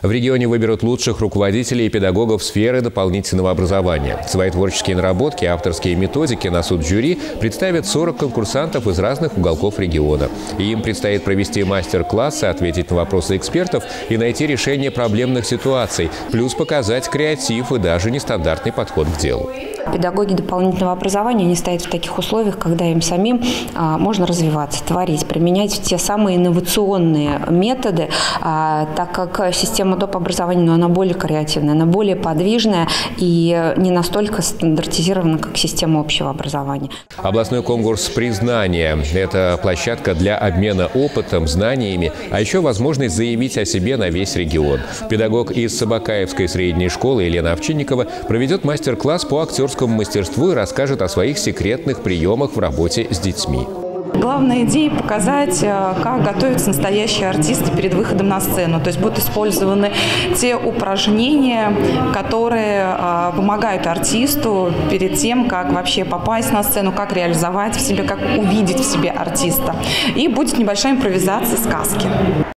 В регионе выберут лучших руководителей и педагогов сферы дополнительного образования. Свои творческие наработки, авторские методики на суд жюри представят 40 конкурсантов из разных уголков региона. И им предстоит провести мастер-классы, ответить на вопросы экспертов и найти решение проблемных ситуаций, плюс показать креатив и даже нестандартный подход к делу. Педагоги дополнительного образования не стоят в таких условиях, когда им самим а, можно развиваться, творить, применять те самые инновационные методы, а, так как система доп. образования ну, она более креативная, она более подвижная и не настолько стандартизирована, как система общего образования. Областной конкурс признания – это площадка для обмена опытом, знаниями, а еще возможность заявить о себе на весь регион. Педагог из Собакаевской средней школы Елена Овчинникова проведет мастер-класс по актерскому мастерству и расскажет о своих секретных приемах в работе с детьми. Главная идея – показать, э, как готовятся настоящие артисты перед выходом на сцену. То есть будут использованы те упражнения, которые э, помогают артисту перед тем, как вообще попасть на сцену, как реализовать в себе, как увидеть в себе артиста. И будет небольшая импровизация сказки.